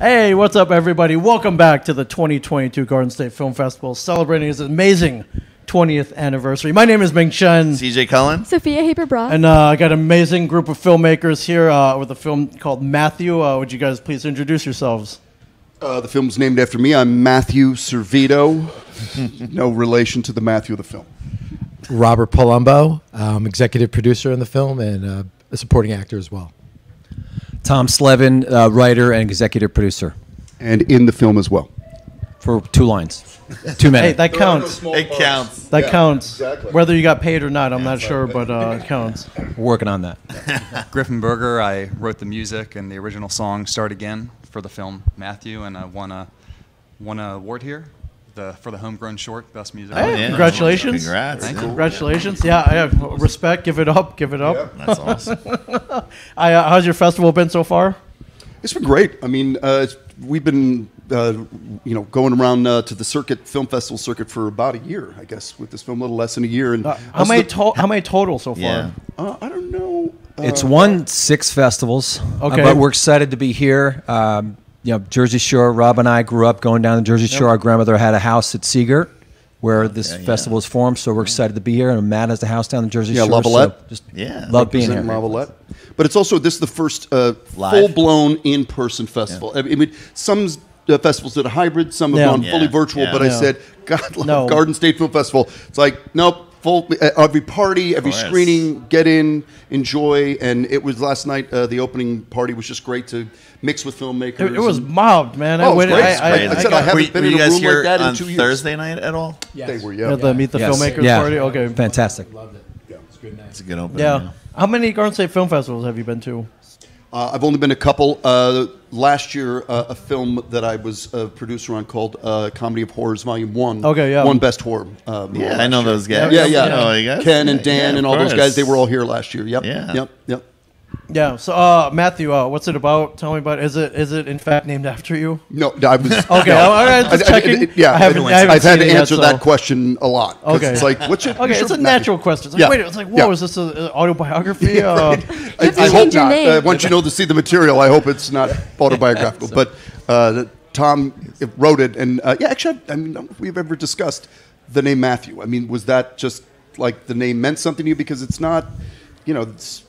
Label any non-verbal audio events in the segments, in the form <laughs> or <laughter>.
Hey, what's up, everybody? Welcome back to the 2022 Garden State Film Festival, celebrating its amazing 20th anniversary. My name is Ming Chen, CJ Cullen. Sophia Haber Brock. and uh, I got an amazing group of filmmakers here uh, with a film called Matthew. Uh, would you guys please introduce yourselves? Uh, the film's named after me. I'm Matthew Servitto. <laughs> no relation to the Matthew of the film. Robert Palumbo, um, executive producer in the film and uh, a supporting actor as well. Tom Slevin, uh, writer and executive producer, And in the film as well. For two lines, two Hey, that counts. It counts. That Yeah, counts. exactly. Whether you got paid or not, I'm not sure, but uh, it counts. We're working on that. <laughs> Griffin Berger. I wrote the music and the original song "Start Again" for the film Matthew, and I won a won an award here the for the homegrown short best music. Hey, Yeah. congratulations. Congrats. Thank you. Congratulations. Yeah, I have respect. Give it up. Give it up. That's awesome. <laughs> I, uh, how's your festival been so far? It's been great. I mean, uh, it's- we've been, uh, you know, going around uh, to the circuit, film festival circuit for about a year, I guess, with this film, a little less than a year. And Uh, how many the- to- how many total so far? Yeah. uh, I don't know. Uh, It's won six festivals, uh, Okay. but we're excited to be here. Um, you know, Jersey Shore. Rob and I grew up going down the Jersey Shore. Our grandmother had a house at Sea Girt, where this yeah. festival is formed. So we're excited to be here. And Matt has the house down the Jersey Yeah, Shore. Lavallette. So just Yeah. love being here. Represent Lavallette. But it's also this is the first uh, full-blown in-person festival. I mean, some uh, festivals did a hybrid, some have Yeah. gone Yeah. fully virtual. Yeah. But I said, <laughs> God, love No. Garden State Film Festival. It's like, nope. Full, uh, every party, every course. screening, get in, enjoy, and it was last night. Uh, the opening party was just great to mix with filmmakers. It, it was mobbed, man. Oh, it was great. I, I, I, I said I, haven't were, been were in a room here like that in on two years. Thursday night at all? They were, Yeah, yeah. the Meet the Yes. Filmmakers Yeah. party. Okay. Fantastic. Loved it. Yeah, it's a good night. It's a good opening. Yeah. How many Garden State Film Festivals have you been to? Uh, I've only been a couple. Uh, last year, uh, a film that I was a producer on called uh, Comedy of Horrors Volume One. Okay, yeah. One Best Horror. Uh, Yeah, I know year. those guys. Yeah, yeah. Oh, you guys? Ken and Dan yeah, and of all those guys, they were all here last year. Yep. Yeah. Yep. Yep. Yeah. So, uh, Matthew, uh, what's it about? Tell me about. It. Is it is it in fact named after you? No, I was. <laughs> Okay, all right, just I- I- checking. yeah, I haven't- I haven't I've had to it yet, answer so- that question a lot. Okay. It's like, what's your. Okay, it's your a Matthew? natural question. It's like, Yeah. wait, it's like, whoa, Yeah. is this an autobiography? <laughs> Uh, I, have I hope your not. name. Uh, once you know to see the material, I hope it's not <laughs> autobiographical. But uh, Tom wrote it, and uh, yeah, actually, I mean, I don't know if we've ever discussed the name Matthew. I mean, was that just like the name meant something to you because it's not, you know, it's,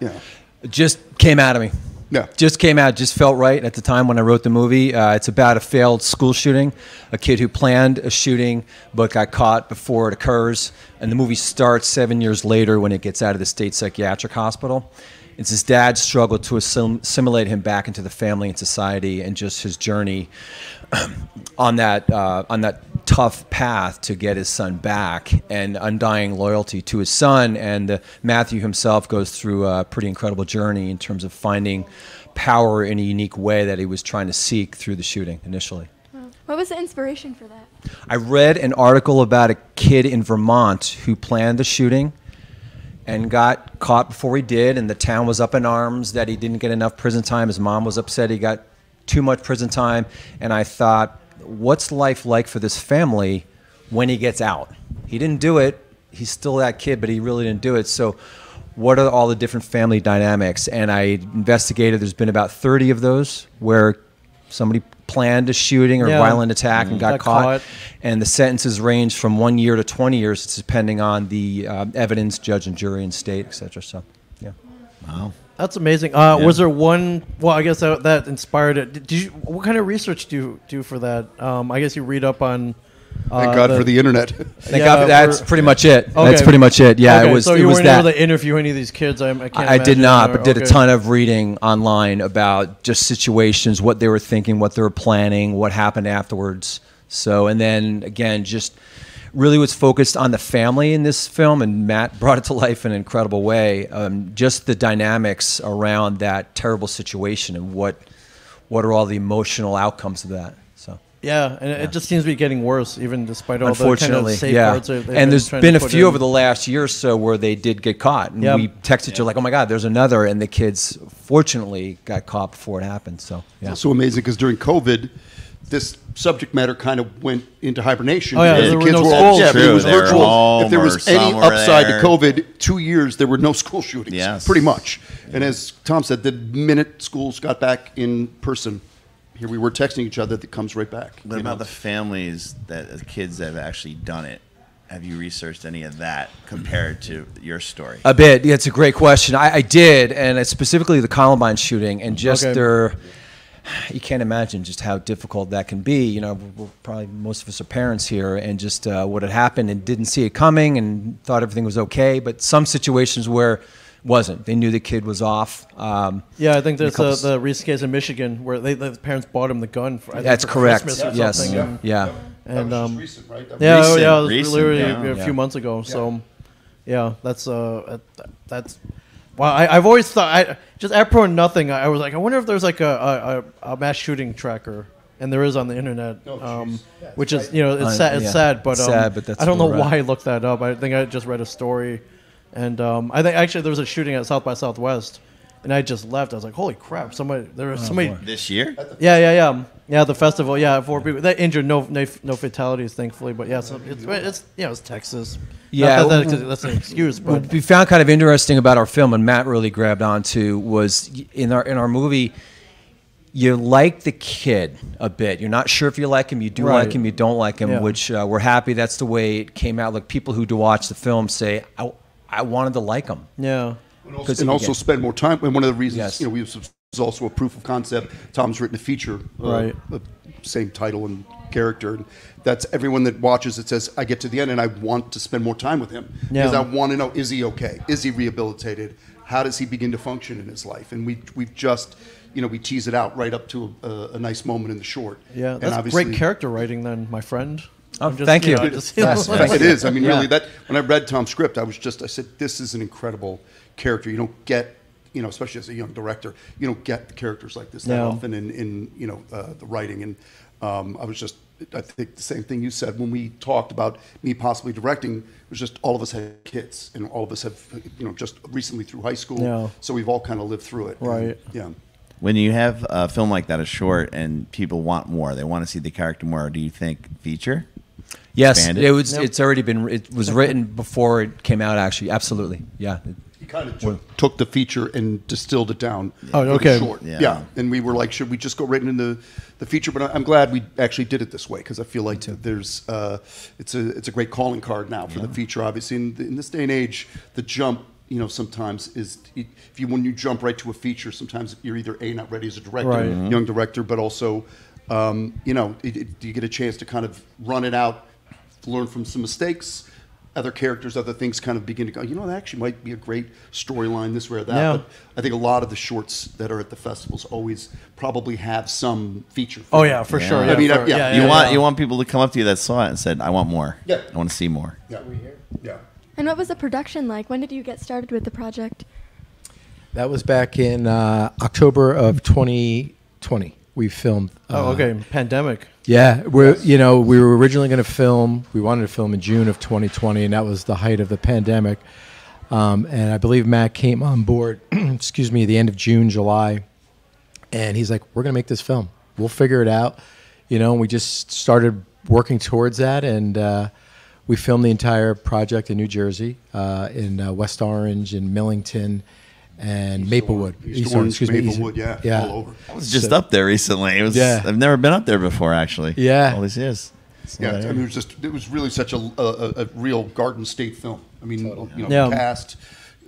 you know, It just came out of me. Yeah. Just came out, just felt right at the time when I wrote the movie. Uh, it's about a failed school shooting, a kid who planned a shooting but got caught before it occurs. And the movie starts seven years later when it gets out of the state psychiatric hospital. It's his dad's struggle to assimilate him back into the family and society and just his journey <clears throat> on that uh, on that tough path to get his son back and undying loyalty to his son. And uh, Matthew himself goes through a pretty incredible journey in terms of finding power in a unique way that he was trying to seek through the shooting initially. What was the inspiration for that? I read an article about a kid in Vermont who planned the shooting and got caught before he did, and the town was up in arms that he didn't get enough prison time. His mom was upset he got too much prison time, and I thought, what's life like for this family when he gets out? He didn't do it. He's still that kid, but he really didn't do it. So, what are all the different family dynamics? And I investigated. There's been about 30 of those where somebody planned a shooting or Yeah. violent attack and got, Got caught. caught. And the sentences range from one year to 20 years, it's depending on the um, evidence, judge and jury and state, et cetera. So, yeah. Wow. That's amazing. Uh, Was there one? Well, I guess that, that inspired it. Did you? What kind of research do you do for that? Um, I guess you read up on. Uh, thank God for the internet. <laughs> Thank Yeah, God that's pretty much it. That's pretty much it. Yeah, okay, it was. So it you was weren't that. able to interview any of these kids. I, I can't. I, I did not, or- but did a ton of reading online about just situations, what they were thinking, what they were planning, what happened afterwards. So, and then again, just really was focused on the family in this film, and Matt <laughs> brought it to life in an incredible way. Um, just the dynamics around that terrible situation and what what are all the emotional outcomes of that. So, Yeah, and it- it just seems to be getting worse, even despite all Unfortunately, the kind of safeguards. they've- they've And there's trying been a few in. over the last year or so where they did get caught, and Yep. we texted each other like, "Oh my God, there's another!" And the kids, fortunately, got caught before it happened. So yeah. It's so amazing because during COVID, this subject matter kind of went into hibernation. Oh, yeah, because there the were kids no were all schools. yeah, it was they were virtual. home if there was any upside there. to COVID, two years there were no <laughs> school shootings. Yes. pretty much. And as Tom said, the minute schools got back in person, here we were texting each other. That comes right back. What about know? the families that the kids that have actually done it? Have you researched any of that compared to your story? A bit. Yeah, it's a great question. I, I did, and it's specifically the Columbine shooting, and just Okay. their. You can't imagine just how difficult that can be. You know, we're, probably most of us are parents here, and just uh, what had happened and didn't see it coming and thought everything was okay. But some situations where wasn't. They knew the kid was off. Um, Yeah, I think there's couple uh, the recent case in Michigan where they, the parents bought him the gun. For, I think That's for correct. Christmas or Yes. something, Yeah. And um, recent, right? Yeah, Recent, yeah, it was recent, literally yeah. a Yeah. few months ago. So, yeah, that's uh, that- that's. Well, I, I've always thought I just apropos of nothing. I, I was like, I wonder if there's like a, a, a, a mass shooting tracker, and there is on the internet. Oh, um, jeez. which is you know it's Uh, sad. It's yeah. sad, but um, Sad, but that's I don't know where why I looked that up. I think I just read a story, and um, I think actually there was a shooting at South by Southwest, and I just left. I was like, holy crap! Somebody there Oh, was somebody. boy. This year? Yeah, yeah, yeah, yeah. The festival, yeah, four people. That injured, no, no, no fatalities, thankfully. But yeah, so it's, it's you know, it's Texas. Yeah, Not that, that- that's an excuse, but what we found kind of interesting about our film, and Matt really grabbed onto, was in our in our movie. You like the kid a bit. You're not sure if you like him. You do Right. like him. You don't like him. Yeah. Which uh, we're happy. That's the way it came out. Like people who do watch the film say, I, I wanted to like him. yeah, And also, 'Cause and also spend more time. And one of the reasons, Yes. you know, we was also a proof of concept. Tom's written a feature, uh, Right. uh, same title and character, and that's everyone that watches it says, "I get to the end and I want to spend more time with him because Yeah. I want to know is he okay? Is he rehabilitated? How does he begin to function in his life?" And we we've just, you know, we tease it out right up to a, a nice moment in the short. yeah. And That's great character writing, then, my friend. Oh, I'm just, thank you. know, It- just- <laughs> Yes, like- it is. I mean, Yeah. really, that when I read Tom's script, I was just, I said, this is an incredible character. You don't get, you know, especially as a young director, you don't get the characters like this that No. often in, in you know, uh, the writing. And um, I was just, I think the same thing you said when we talked about me possibly directing. It was just all of us had kids, and all of us have, you know, just recently through high school. Yeah. So we've all kind of lived through it. And, Right. yeah. When you have a film like that, a short, and people want more, they want to see the character more. Do you think feature? Yes, Expanded? it was. Yep. It's already been. It was written before it came out. Actually, absolutely. Yeah. He kind of took, took the feature and distilled it down. Oh, okay. Short. Yeah. Yeah. And we were like, should we just go right into the the feature? But I- I'm glad we actually did it this way because I feel like there's uh, it's a it's a great calling card now for the feature. Obviously, in, in this day and age, the jump. You know, sometimes is if you when you jump right to a feature, sometimes you're either a not ready as a director, Right. Mhm. young director, but also, um, you know, it, it, you get a chance to kind of run it out, learn from some mistakes, other characters, other things kind of begin to go, you know, that actually might be a great storyline this way or that. Yeah. But I think a lot of the shorts that are at the festivals always probably have some feature. Oh yeah, for Yeah. sure. I Yeah, mean, for- uh, yeah. you yeah, want yeah. you want people to come up to you that saw it and said, "I want more. Yeah. I want to see more." Yeah. Yeah. And what was the production like? When did you get started with the project? That was back in uh, October of 2020. We filmed. Oh, uh, okay. Pandemic. Yeah, we're you know we were originally going to film. We wanted to film in June of 2020, and that was the height of the pandemic. Um, and I believe Matt came on board. <clears throat> excuse me, the end of June, July, and he's like, "We're going to make this film. We'll figure it out." You know, and we just started working towards that, and uh, we filmed the entire project in New Jersey, uh, in uh, West Orange, in Millington, and Maplewood. East Orange, excuse me, Maplewood, yeah, yeah. all over. I was just So- up there recently. It was. Yeah. I've never been up there before, actually. Yeah. All these years. It's Yeah, I mean, it was just it was really such a, a, a- a real Garden State film. I mean, you know, Yeah. cast,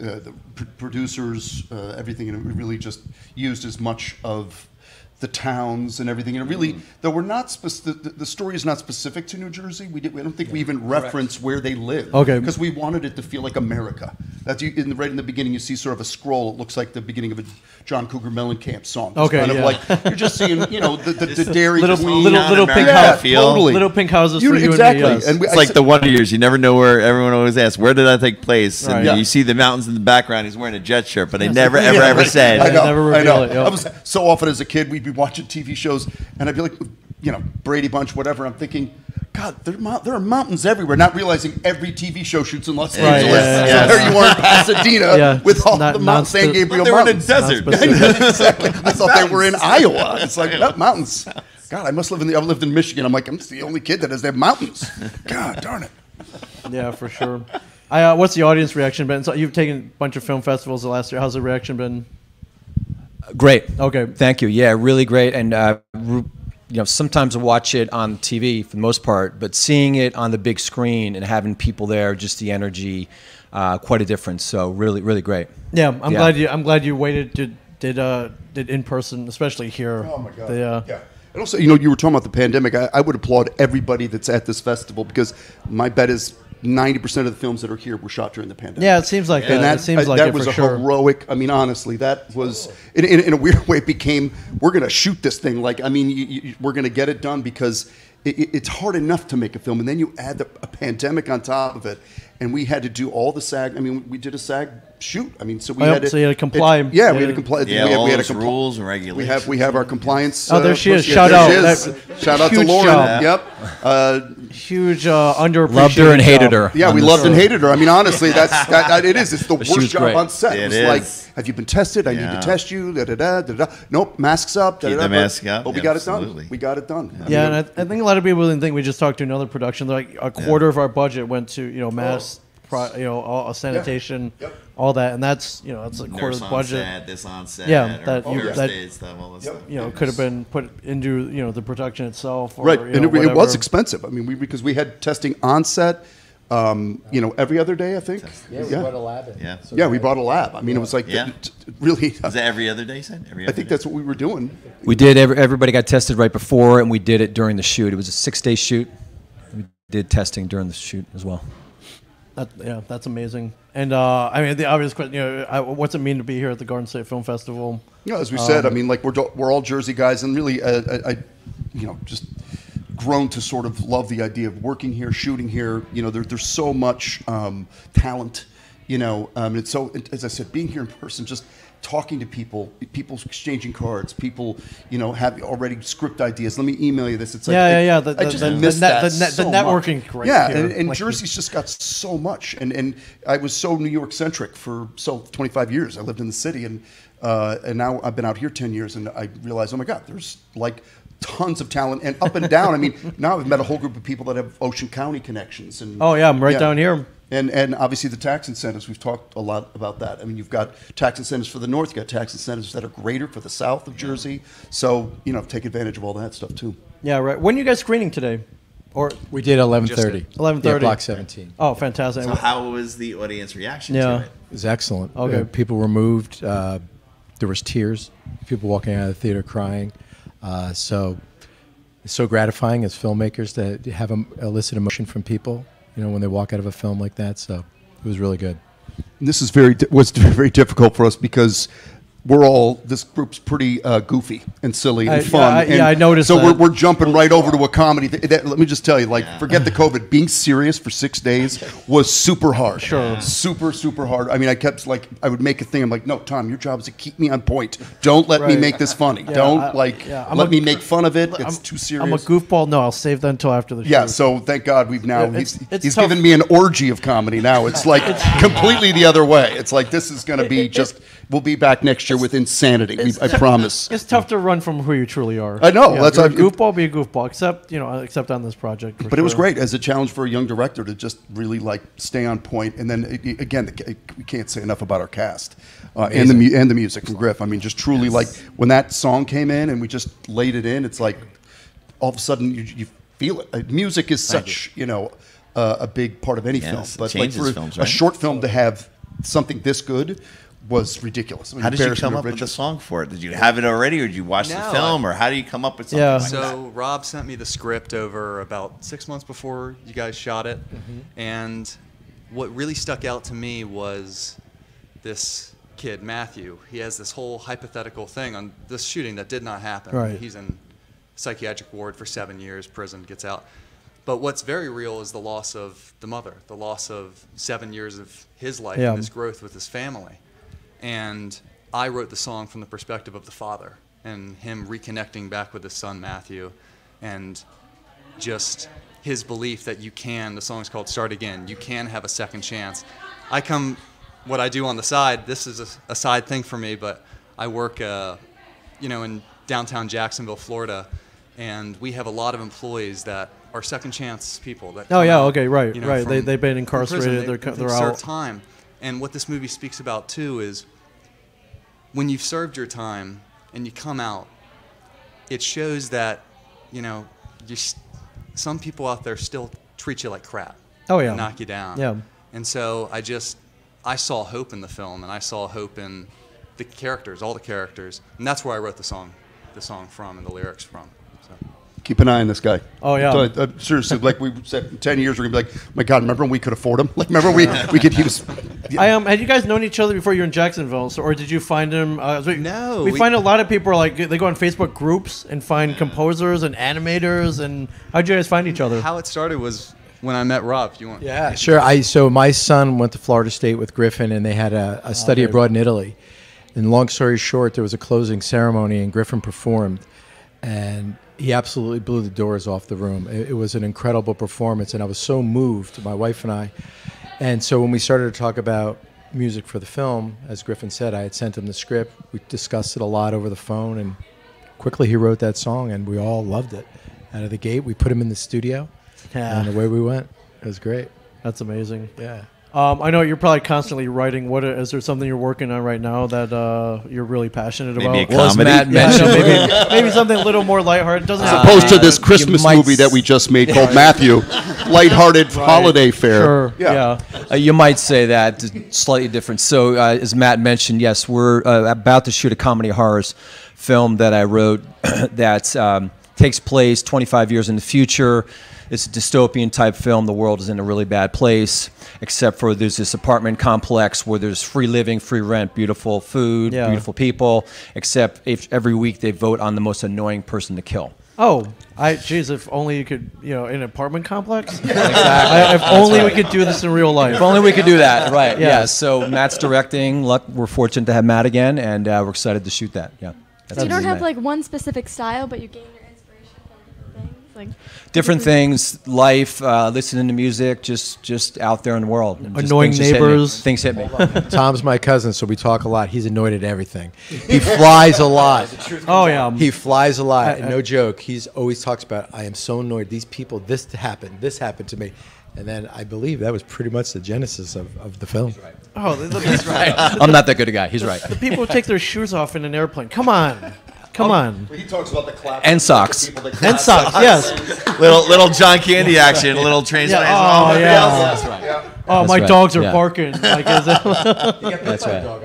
uh, the pr- producers, uh, everything, and it really just used as much of the towns and everything. And it really, mm-hmm. though we're not spec- the, the the story is not specific to New Jersey. We did, I don't think we even reference where they live. Okay. because we wanted it to feel like America. That's you, in the, right in the beginning. You see sort of a scroll. It looks like the beginning of a John Cougar Mellencamp song. It's Okay, kind yeah. of like you're just seeing, you know, the, the, the Dairy Little, Queen. little, little pink yeah, house. feel. totally. Little pink houses You- for you exactly. and me. yes. And we- It's I like said- the Wonder Years. You never know where everyone always asks, "Where did that take place?" And Yeah. you see the mountains in the background. He's wearing a jet shirt, but they Yes. never, <laughs> ever, Yeah, ever right. said. I know. I know. I was so often as a kid, we'd be watching TV shows, and I'd be like, you know, Brady Bunch, whatever. I'm thinking, God, there, are there are mountains everywhere. Not realizing every TV show shoots in Los Right, Angeles. yeah, yeah, So there you are in Pasadena <laughs> Yeah, with all not- the not Mount San spe- Gabriel But they were in the Mountains. desert. <laughs> exactly. I thought they were in Iowa. It's like "What, mountains. God, I must live in the. I've lived in Michigan. I'm like, I'm just the only kid that has that mountains. God darn it. Yeah, for sure. I, uh, what's the audience reaction been? So you've taken a bunch of film festivals the last year. How's the reaction been? Great. Okay. Thank you. Yeah, really great. And uh, you know, sometimes I watch it on TV for the most part, but seeing it on the big screen and having people there, just the energy, uh, quite a difference. So really, really great. Yeah, I'm Yeah. glad you. I'm glad you waited. Did did uh did in person, especially here. Oh my god! The, uh, yeah. And also, you know, you were talking about the pandemic. I, I would applaud everybody that's at this festival because my bet is ninety percent of the films that are here were shot during the pandemic. Yeah, it seems like and that. that It seems uh, like that was a sure. heroic. I mean, honestly, that was in, in, in a weird way. It became we're going to shoot this thing. Like, I mean, you, you, we're going to get it done because it, it- it's hard enough to make a film, and then you add the, a pandemic on top of it, and we had to do all the SAG. I mean, we did a SAG shoot. I mean, so we Oh, had to so you had to comply. it- yeah, we had to comply. Yeah, we had, all we had those to compli- rules and regulations. We have we have our compliance. Oh, there she is. Shout there out. she is. Shout out to huge Lauren. job. Yep. Uh, Huge uh, underappreciated. Loved her and hated her. yeah, we this loved and hated her. I mean, honestly, that's <laughs> that, that, it is. It's the But worst job great. on set. It was is. like, have you been tested? I need to test you. Da da da da da. Nope, masks up. Da, Keep da, da, the mask up. But we Yeah, got it absolutely. done. We got it done. Yeah, and I, I think a lot of people didn't think we just talked to another production. Like a quarter of our budget went to you know mass, pro, you know, all, sanitation, Yep. all that, and that's you know that's a quarter of the budget. set, this on set, Yeah, or that- first that- stuff, all this Yep. stuff. You know, could have been put into you know the production itself. Or, right, you and know, it, it was expensive. I mean, we because we had testing on set. Um, you know, every other day, I think. Yeah, we brought a lab in. Yeah. So Yeah, we brought a lab. I mean, it was like Yeah. t- t- really. Is that every other day, you said? Every I think day? that's what we were doing. We did. Every, everybody got tested right before, and we did it during the shoot. It was a six-day shoot. We did testing during the shoot as well. That, yeah, that's amazing. And uh, I mean, the obvious question, you know, I, what's it mean to be here at the Garden State Film Festival? Yeah, as we said, Um, I mean, like we're we're all Jersey guys, and really, uh, I, I, you know, just grown to sort of love the idea of working here, shooting here. You know, there, there's so much um, talent. You know, um, it's so as I said, being here in person, just talking to people, people exchanging cards, people, you know, have already script ideas. Let me email you this. It's like Yeah, yeah, yeah, the- I just the- miss the that the net- the networking much. right Yeah, here. and, and Like- Jersey's just got so much, and and I was so New York centric for so 25 years. I lived in the city, and uh, and now I've been out here 10 years, and I realized, oh my God, there's like tons of talent, and up and down. I mean, <laughs> now I've met a whole group of people that have Ocean County connections, and Oh, yeah, I'm right down here. And and obviously the tax incentives. We've talked a lot about that. I mean, you've got tax incentives for the north, you've got tax incentives that are greater for the south of Jersey. So you know, take advantage of all that stuff too. Yeah, right. When are you guys screening today? Or We did 11:30. 11:30. Yeah, block 17. oh, fantastic. So how was the audience reaction Yeah. to it? It was excellent. Okay. Uh, people were moved. Uh, there was tears. People walking out of the theater crying. Uh, so it's so gratifying as filmmakers to have a, elicit emotion from people. You know, when they walk out of a film like that. So it was really good. This is very di- was very difficult for us because we're all this group's pretty uh, goofy and silly and I- yeah, fun. I- and yeah, I noticed So that. we're, we're jumping right over to a comedy. Th- that, let me just tell you, like, forget the COVID. Being serious for six days was super hard. Sure. super super hard. I mean, I kept like I would make a thing. I'm like, no, Tom, your job is to keep me on point. Don't let me make this funny. Yeah, Don't I- like yeah, let a- me make fun of it. It's I'm, too serious. I'm a goofball. No, I'll save that until after the show. Yeah, so thank God we've now Yeah, it's- he's, it's he's tough. given me an orgy of comedy now. It's like <laughs> completely the other way. It's like this is going to be <laughs> just we'll be back next year with insanity. We, I promise. It's tough to run from who you truly are. I know, Yeah, that's you're a goofball. Be a goofball, except you know, except on this project. for But it was great as a challenge for a young director to just really like stay on point. And then i- i- again, the we can't say enough about our cast uh, and the mu- and the music from Griff. I mean, just truly like when that song came in and we just laid it in. It's like all of a sudden you, you feel it. Uh, music is such you know uh, a big part of any Yes, film. But like for films, a right? short film to have something this good was ridiculous. I mean, How did you come up with the song for it? Did you have it already, or did you watch the film, I- or how do you come up with something Yeah. like that? So Rob sent me the script over about six months before you guys shot it, mm-hmm. and what really stuck out to me was this kid Matthew. He has this whole hypothetical thing on this shooting that did not happen. Right. He's in psychiatric ward for seven years, prison, gets out. But what's very real is the loss of the mother, the loss of seven years of his life Yeah. and his growth with his family. And I wrote the song from the perspective of the father and him reconnecting back with his son Matthew. and just his belief that you can. The song's called "Start Again." You can have a second chance. I come, what I do on the side. This is a, a side thing for me, but I work, uh, you know, in downtown Jacksonville, Florida, and we have a lot of employees that are second chance people. That Oh, yeah, out, okay, right, you know, right. They- from- they've been incarcerated, prison. they're They- they're served out. time, and what this movie speaks about too is when you've served your time and you come out, it shows that, you know, you some people out there still treat you like crap. Oh, yeah. knock you down. Yeah. And so I just, I saw hope in the film, and I saw hope in the characters, all the characters, and that's where I wrote the song, the song from, and the lyrics from. So. Keep an eye on this guy. Oh, yeah. So, uh, seriously, like we said, in ten years we're gonna be like, my God, remember when we could afford him? <laughs> Like, remember we <laughs> we could he was. I um, had you guys known each other before you were in Jacksonville, so, or did you find him? Uh, we, No, we, we- find a lot of people are like they go on Facebook groups and find composers and animators. And how did you guys find each other? How it started was when I met Rob. You want? Yeah, sure. I so my son went to Florida State with Griffin, and they had a, a study okay. abroad in Italy. And long story short, there was a closing ceremony, and Griffin performed, and he absolutely blew the doors off the room. It, it was an incredible performance, and I was so moved, my wife and I. And so when we started to talk about music for the film, as Griffin said, I had sent him the script. We discussed it a lot over the phone, and quickly he wrote that song, and we all loved it. Out of the gate, we put him in the studio, Yeah. and away we went. It was great. That's amazing. Yeah. Um, I know you're probably constantly writing. What is there something you're working on right now that uh, you're really passionate Maybe a about? Was comedy. Matt Yeah, mentioned? know, maybe, <laughs> maybe something a little more lighthearted. Doesn't As opposed to this Christmas might movie that we just made called Matthew, lighthearted holiday fare. Sure. Yeah. Yeah. Uh, you might say that slightly different. So, uh, as Matt mentioned, yes, we're uh, about to shoot a comedy horrors film that I wrote <clears throat> that um, takes place 25 years in the future. It's a dystopian type film. The world is in a really bad place, except for there's this apartment complex where there's free living, free rent, beautiful food, Yeah. beautiful people. Except if every week they vote on the most annoying person to kill. Oh, I jeez, if only you could, you know, in an apartment complex. <laughs> I, if only we could do this in real life. If only we could do that, right? Yeah. Yeah. So Matt's directing. Luck, we're fortunate to have Matt again, and uh, we're excited to shoot that. Yeah. So you don't have like one specific style, but you gain your inspiration from different things, like different things, life, uh, listening to music, just just out there in the world. and just Annoying things just hit me. neighbors. Things hit me. <laughs> Tom's my cousin, so we talk a lot. He's annoyed at everything. He flies a lot. Oh yeah. He flies a lot. I- and no joke. He's always talks about, I am so annoyed. These people, this happened, this happened to me. And then I believe that was pretty much the genesis of, of the film. oh, the, the, <laughs> I'm not that good a guy. He's right. the people who take their shoes off in an airplane. Come on, come on. He talks about the clap. And socks. And socks. <laughs> Yes. little little John Candy action, a little train Yeah. smash. Oh yeah. That's right. Oh, That's my right. dogs are Yeah. barking. Like, is it? <laughs> That's right.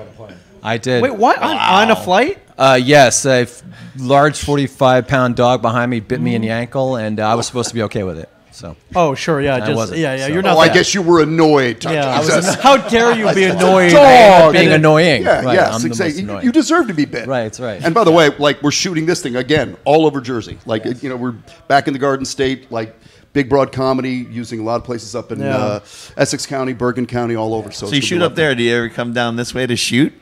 I did. Wait, what? On, on a flight? Uh, yes, a f- large 45 pound dog behind me bit me in the ankle, and uh, I was supposed to be okay with it. So Oh, sure. Yeah. I Just wasn't, yeah, yeah. so- You're not. Oh, I that- guess you were annoyed. Yeah. Jesus. How dare you be <laughs> annoyed? dog. being annoying. Yeah, right, yes, I'm the most exactly. You, annoying. you deserve to be bit. Right, that's right. And by the way, like we're shooting this thing again all over Jersey. Like you know, we're back in the Garden State, like big broad comedy, using a lot of places up in Yeah. uh, Essex County, Bergen County, all over. So, So you shoot up there. Do you ever come down this way to shoot?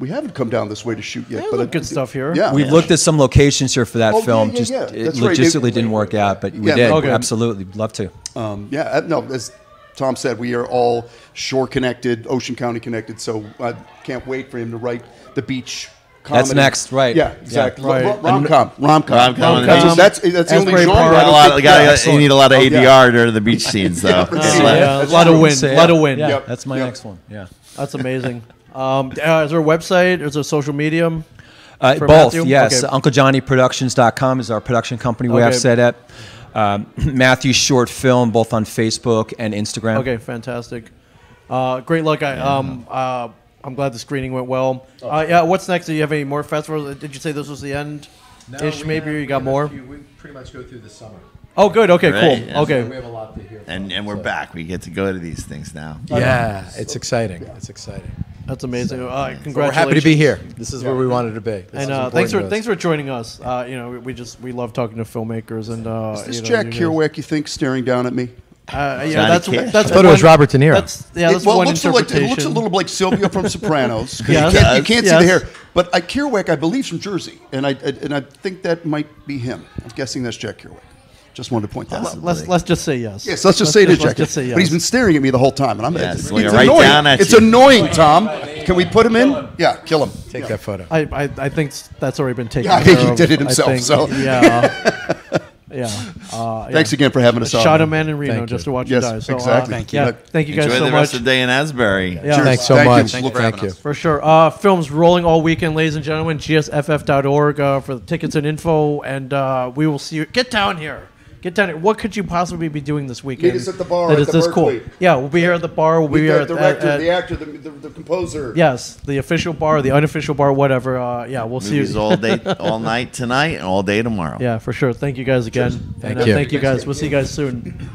We haven't come down this way to shoot yet, Yeah, but look it- good stuff here. Yeah, We've looked at some locations here for that Oh, yeah, film. yeah, just yeah. it That's right. logistically It- didn't work out, but we Yeah, did. okay. Absolutely, love to. Um, yeah, uh, no, as Tom said, we are all shore connected, Ocean County connected. So I can't wait for him to write the beach. Comedy. That's next, right. Yeah, Yeah. exactly. Right. Rom com, rom com. Rom-com. That's, that's, that's the only Asbury genre. Park. I Got a lot. think- Of, got, yeah, got, you need a lot of Oh, yeah. ADR during the beach <laughs> scenes, though. Yeah, yeah, a That's lot of true. wind. A lot of wind. Yeah, Yep. that's my Yep. next one. Yeah. That's amazing. Um, uh, is there a website? Is there social media? Uh, For both, Matthew? yes. Okay. UncleJohnnyProductions.com is our production company we have set up. Um, <clears throat> Matthew Short Film, both on Facebook and Instagram. Okay, fantastic. Uh, great luck. I, um, uh, I'm glad the screening went well. Uh, yeah, what's next? Do you have any more festivals? Did you say this was the end? Ish, maybe you got more. We pretty much go through the summer. Oh, good. Okay, Right, cool. yeah. Okay. have a lot to hear. And and we're back. We get to go to these things now. Yeah, it's exciting. It's exciting. That's amazing. Uh, We're congratulations. happy to be here. This is where we wanted to be. This And uh, thanks for thanks for joining us. Uh, you know, we, we just we love talking to filmmakers and uh, Is this you know, Jack you guys- Kerouac, you think, staring down at me? Uh, yeah, that's Cash. that's I thought it was Robert De Niro. That's yeah, It- that's well, one it looks, like, interpretation. it looks a little like Silvio from <laughs> Sopranos. Yes. you can't, you can't see the hair. But I, Kerouac, I believe, is from Jersey, and I, I- and I think that might be him. I'm guessing that's Jack Kerouac. Just wanted to point that out. Let's let's just say yes. Yes, let's just say it is let's Jack. just say yes. But he's been staring at me the whole time, and I'm. Yes, it's, it's right annoying. down at it's you. annoying, Tom. Can we put him in? Yeah, kill him. Take Yeah. that photo. I, I, I think that's already been taken. Yeah, I think he did it himself, think- so. yeah, yeah. <laughs> Uh, yeah. Thanks again for having us on. Shot a man. man in Reno Thank just you. to watch Yes, you die. So, exactly. Uh, Thank you. Yeah, thank you guys Enjoy so the much. rest of the day in Asbury. Yeah. Cheers. Thanks so Thank you. much. Thank you for Thank having you. For sure. Uh, films rolling all weekend, ladies and gentlemen. GSFF.org uh, for the tickets and info. And uh, we will see you. Get down here. Get down here. What could you possibly be doing this weekend? Meet us at the bar That at is the this cool. Yeah, we'll be here at the bar. We'll be here got at, director, at- the actor, the, the, the composer. Yes, the official bar, the unofficial bar, whatever. Uh, yeah, we'll see you. all day, all <laughs> night tonight, and all day tomorrow. Yeah, for sure. Thank you guys again. Thank And, uh, you. Thank you guys. We'll see you guys soon.